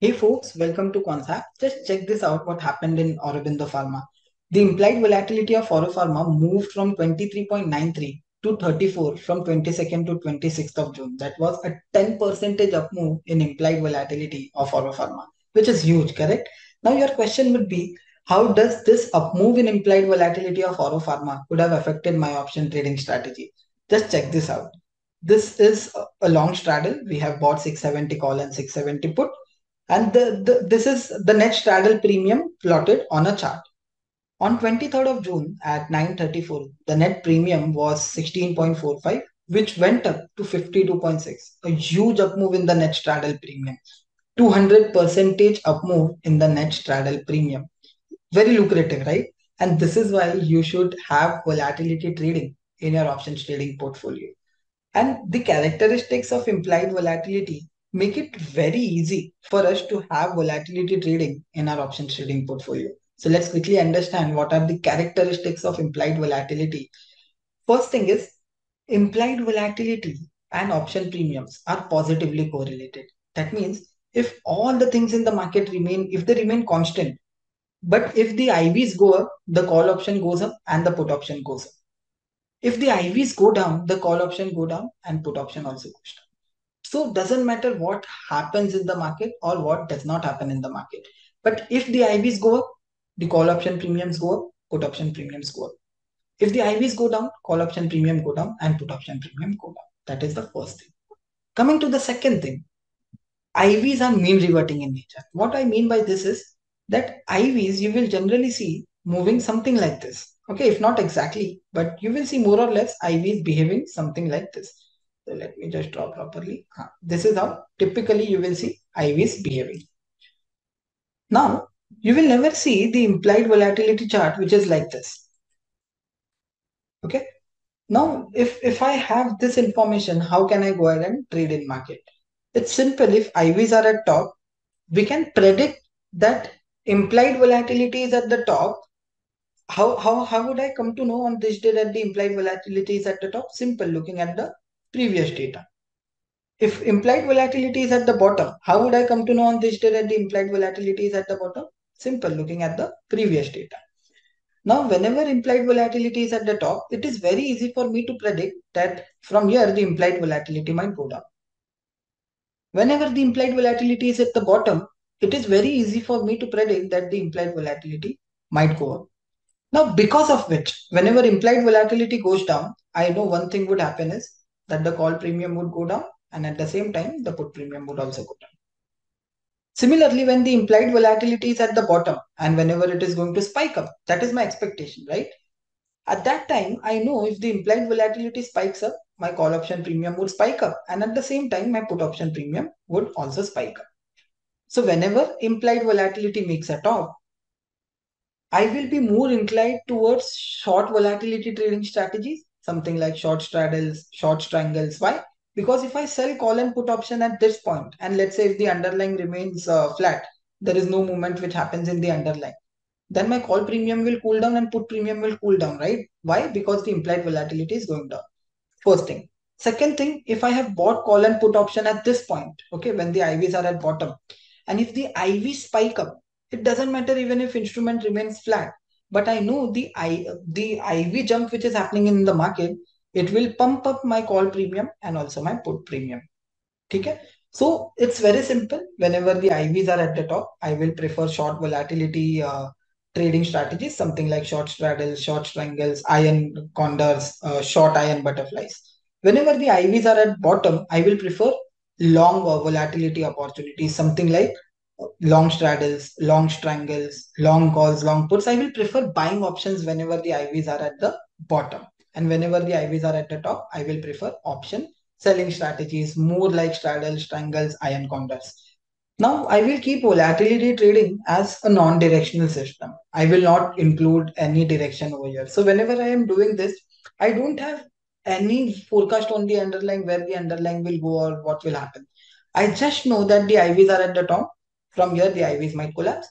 Hey folks, welcome to Quantsapp. Just check this out what happened in Aurobindo Pharma. The implied volatility of Auro Pharma moved from 23.93 to 34 from 22nd to 26th of June. That was a 10 percentage up move in implied volatility of Auro Pharma, which is huge, correct? Now your question would be, how does this up move in implied volatility of Auro Pharma could have affected my option trading strategy? Just check this out. This is a long straddle. We have bought 670 call and 670 put and the, the, this is the net straddle premium plotted on a chart. On 23rd of June at 9.34, the net premium was 16.45, which went up to 52.6. A huge up move in the net straddle premium. 200 percentage up move in the net straddle premium. Very lucrative, right? And this is why you should have volatility trading in your options trading portfolio. And the characteristics of implied volatility make it very easy for us to have volatility trading in our options trading portfolio. So let's quickly understand what are the characteristics of implied volatility. First thing is implied volatility and option premiums are positively correlated. That means if all the things in the market remain, if they remain constant, but if the IVs go up, the call option goes up and the put option goes up. If the IVs go down, the call option go down and put option also goes down. So doesn't matter what happens in the market or what does not happen in the market. But if the IVs go up, the call option premiums go up, put option premiums go up. If the IVs go down, call option premium go down and put option premium go down. That is the first thing. Coming to the second thing, IVs are mean reverting in nature. What I mean by this is that IVs you will generally see moving something like this. Okay, if not exactly, but you will see more or less IVs behaving something like this. So let me just draw properly. This is how typically you will see IVs behaving. Now, you will never see the implied volatility chart, which is like this. Okay. Now, if, if I have this information, how can I go ahead and trade in market? It's simple. If IVs are at top, we can predict that implied volatility is at the top. How, how, how would I come to know on this day that the implied volatility is at the top? Simple, looking at the previous data. If implied volatility is at the bottom, how would I come to know on this day that the implied volatility is at the bottom? Simple, looking at the previous data. Now, whenever implied volatility is at the top, it is very easy for me to predict that from here the implied volatility might go down. Whenever the implied volatility is at the bottom, it is very easy for me to predict that the implied volatility might go up. Now, because of which, whenever implied volatility goes down, I know one thing would happen is that the call premium would go down and at the same time the put premium would also go down. Similarly, when the implied volatility is at the bottom and whenever it is going to spike up, that is my expectation, right? At that time, I know if the implied volatility spikes up, my call option premium would spike up and at the same time my put option premium would also spike up. So whenever implied volatility makes a top, I will be more inclined towards short volatility trading strategies, something like short straddles, short strangles. Why? Because if I sell call and put option at this point, and let's say if the underlying remains uh, flat, there is no movement which happens in the underlying, then my call premium will cool down and put premium will cool down, right? Why? Because the implied volatility is going down. First thing. Second thing, if I have bought call and put option at this point, okay, when the IVs are at bottom, and if the IV spike up, it doesn't matter even if instrument remains flat but i know the i the iv jump which is happening in the market it will pump up my call premium and also my put premium. Okay? So it's very simple. Whenever the ivs are at the top i will prefer short volatility uh, trading strategies something like short straddles short strangles iron condors uh, short iron butterflies. Whenever the ivs are at bottom i will prefer long volatility opportunities something like long straddles, long strangles, long calls, long puts. I will prefer buying options whenever the IVs are at the bottom. And whenever the IVs are at the top, I will prefer option selling strategies, more like straddles, strangles, iron condors. Now, I will keep volatility trading as a non-directional system. I will not include any direction over here. So whenever I am doing this, I don't have any forecast on the underlying where the underlying will go or what will happen. I just know that the IVs are at the top from here, the IVs might collapse.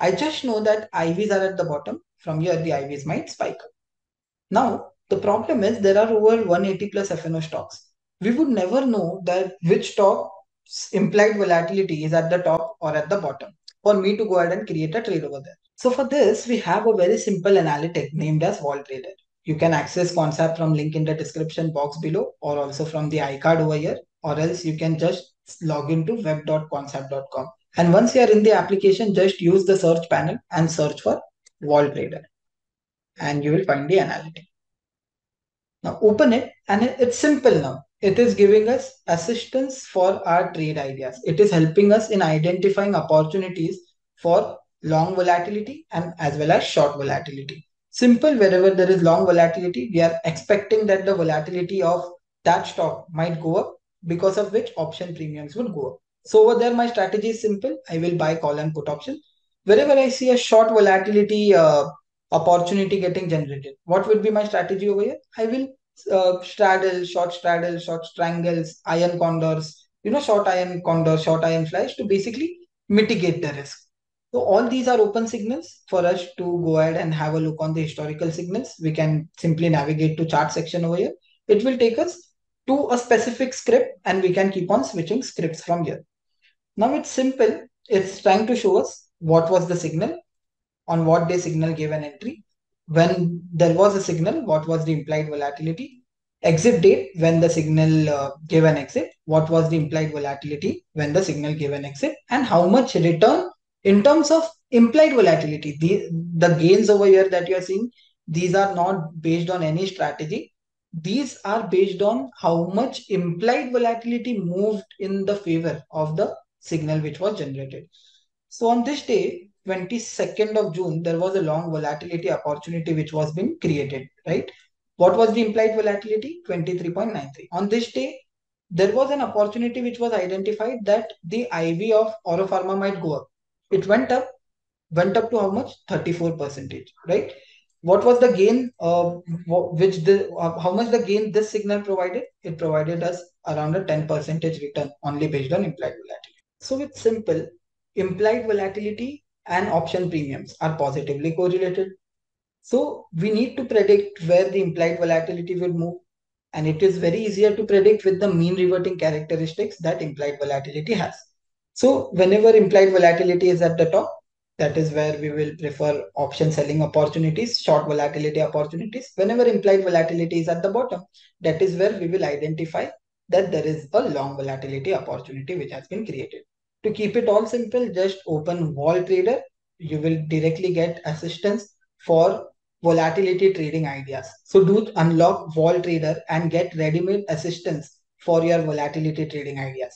I just know that IVs are at the bottom. From here, the IVs might spike. Now, the problem is there are over 180 plus FNO stocks. We would never know that which stock implied volatility is at the top or at the bottom for me to go ahead and create a trade over there. So for this, we have a very simple analytic named as Vol Trader. You can access Quantsapp from link in the description box below or also from the iCard over here or else you can just log into web.quantsapp.com. And once you are in the application, just use the search panel and search for Vol Trader and you will find the analytic. Now open it and it's simple now. It is giving us assistance for our trade ideas. It is helping us in identifying opportunities for long volatility and as well as short volatility. Simple, wherever there is long volatility, we are expecting that the volatility of that stock might go up because of which option premiums would go up. So over there, my strategy is simple. I will buy call and put option. Wherever I see a short volatility uh, opportunity getting generated. What would be my strategy over here? I will uh, straddle, short straddle, short strangles, iron condors, you know, short iron condor, short iron flash to basically mitigate the risk. So all these are open signals for us to go ahead and have a look on the historical signals. We can simply navigate to chart section over here. It will take us to a specific script and we can keep on switching scripts from here. Now it's simple. It's trying to show us what was the signal on what day signal gave an entry, when there was a signal, what was the implied volatility, exit date when the signal uh, gave an exit, what was the implied volatility when the signal gave an exit, and how much return in terms of implied volatility. The, the gains over here that you are seeing, these are not based on any strategy. These are based on how much implied volatility moved in the favor of the signal which was generated. So on this day, 22nd of June, there was a long volatility opportunity which was being created, right? What was the implied volatility? 23.93. On this day, there was an opportunity which was identified that the IV of Auropharma might go up. It went up, went up to how much? 34 percentage, right? What was the gain? Uh, which the uh, how much the gain this signal provided? It provided us around a 10 percentage return only based on implied volatility. So it's simple. Implied volatility and option premiums are positively correlated. So we need to predict where the implied volatility will move. And it is very easier to predict with the mean reverting characteristics that implied volatility has. So whenever implied volatility is at the top, that is where we will prefer option selling opportunities, short volatility opportunities. Whenever implied volatility is at the bottom, that is where we will identify that there is a long volatility opportunity which has been created. To keep it all simple, just open Vol Trader. You will directly get assistance for volatility trading ideas. So do unlock Vol Trader and get ready-made assistance for your volatility trading ideas.